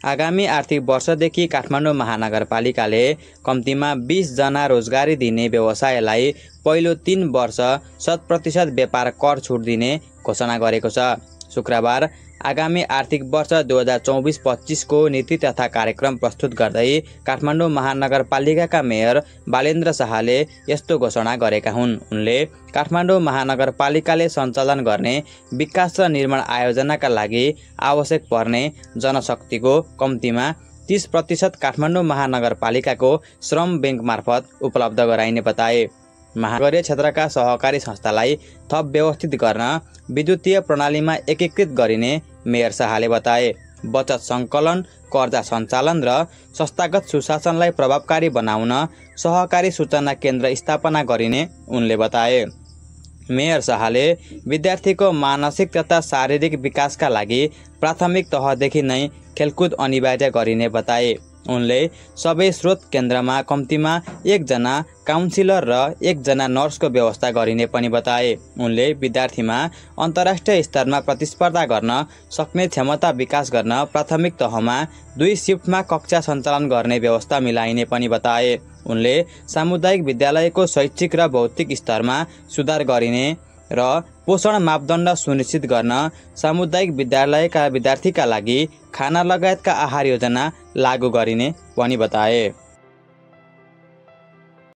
आगामी आर्थिक वर्षदेखि काठमाडौँ महानगरपालिकाले कम्तीमा बिसजना रोजगारी दिने व्यवसायलाई पहिलो तीन वर्ष शत प्रतिशत व्यापार कर छुट दिने घोषणा गरेको छ। शुक्रबार आगामी आर्थिक वर्ष दुई हजार चौबिस पच्चिसको नीति तथा कार्यक्रम प्रस्तुत गर्दै काठमाडौँ महानगरपालिकाका मेयर बालेन्द्र शाहले यस्तो घोषणा गरेका हुन्। उनले काठमाडौँ महानगरपालिकाले सञ्चालन गर्ने विकास र निर्माण आयोजनाका लागि आवश्यक पर्ने जनशक्तिको कम्तीमा तिस प्रतिशत काठमाडौँ महानगरपालिकाको श्रम ब्याङ्क मार्फत उपलब्ध गराइने बताए। महानगरीय क्षेत्रका सहकारी संस्थालाई थप व्यवस्थित गर्न विद्युतीय प्रणालीमा एकीकृत गरिने मेयर शाहले बताए। बचत सङ्कलन कर्जा सञ्चालन र संस्थागत सुशासनलाई प्रभावकारी बनाउन सहकारी सूचना केन्द्र स्थापना गरिने उनले बताए। मेयर शाहले विद्यार्थीको मानसिक तथा शारीरिक विकासका लागि प्राथमिक तहदेखि नै खेलकुद अनिवार्य गरिने बताए। उनले सबै स्रोत केन्द्रमा कम्तीमा एकजना काउन्सिलर र एकजना नर्सको व्यवस्था गरिने पनि बताए। उनले विद्यार्थीमा अन्तर्राष्ट्रिय स्तरमा प्रतिस्पर्धा गर्न सक्ने क्षमता विकास गर्न प्राथमिक तहमा दुई सिफ्टमा कक्षा सञ्चालन गर्ने व्यवस्था मिलाइने पनि बताए। उनले सामुदायिक विद्यालयको शैक्षिक र भौतिक स्तरमा सुधार गरिने र पोषण मापदण्ड सुनिश्चित गर्न सामुदायिक विद्यालयका विद्यार्थीका लागि खाना लगायतका आहार योजना लागू गरिने पनि बताए।